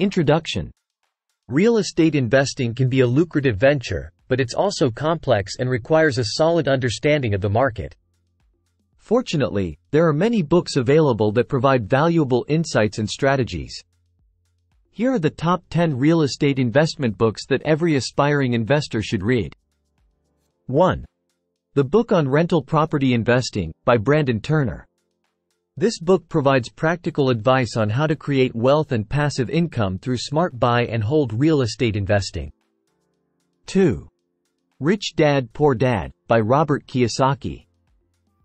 Introduction Real estate investing can be a lucrative venture, but it's also complex and requires a solid understanding of the market. Fortunately, there are many books available that provide valuable insights and strategies. Here are the top 10 real estate investment books that every aspiring investor should read. 1. The Book on Rental Property Investing, by Brandon Turner. This book provides practical advice on how to create wealth and passive income through smart buy and hold real estate investing. 2. Rich Dad Poor Dad, by Robert Kiyosaki.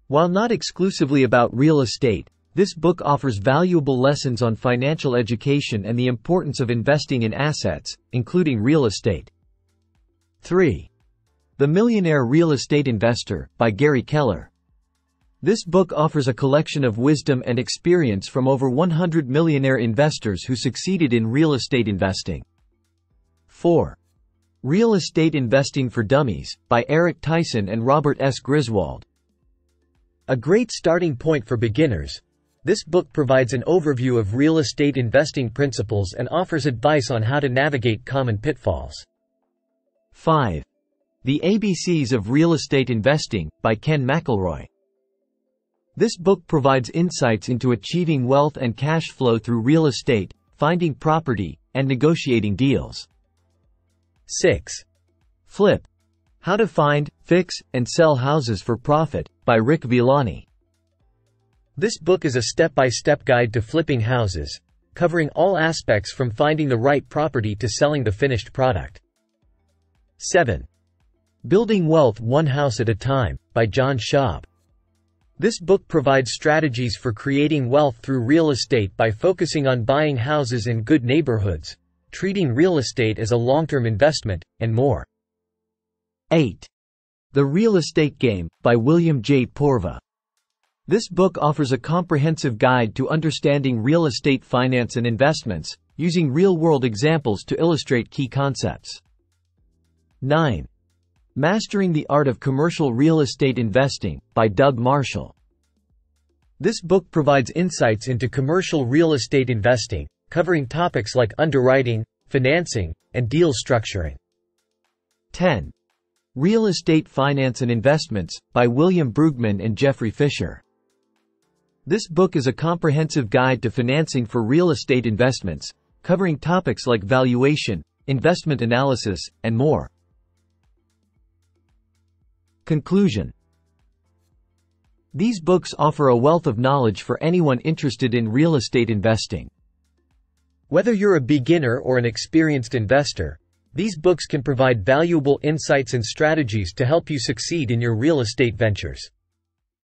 While not exclusively about real estate, this book offers valuable lessons on financial education and the importance of investing in assets, including real estate. 3. The Millionaire Real Estate Investor, by Gary Keller. This book offers a collection of wisdom and experience from over 100 millionaire investors who succeeded in real estate investing. 4. Real Estate Investing for Dummies, by Eric Tyson and Robert S. Griswold. A great starting point for beginners, this book provides an overview of real estate investing principles and offers advice on how to navigate common pitfalls. 5. The ABCs of Real Estate Investing, by Ken McElroy. This book provides insights into achieving wealth and cash flow through real estate, finding property, and negotiating deals. 6. Flip. How to Find, Fix, and Sell Houses for Profit, by Rick Villani. This book is a step-by-step -step guide to flipping houses, covering all aspects from finding the right property to selling the finished product. 7. Building Wealth One House at a Time, by John Schaub. This book provides strategies for creating wealth through real estate by focusing on buying houses in good neighborhoods, treating real estate as a long-term investment, and more. 8. The Real Estate Game, by William J. Poorvu. This book offers a comprehensive guide to understanding real estate finance and investments, using real-world examples to illustrate key concepts. 9. Mastering the Art of Commercial Real Estate Investing, by Doug Marshall. This book provides insights into commercial real estate investing, covering topics like underwriting, financing, and deal structuring. 10. Real Estate Finance and Investments, by William Brueggeman and Jeffrey Fisher. This book is a comprehensive guide to financing for real estate investments, covering topics like valuation, investment analysis, and more. Conclusion These books offer a wealth of knowledge for anyone interested in real estate investing. Whether you're a beginner or an experienced investor, these books can provide valuable insights and strategies to help you succeed in your real estate ventures.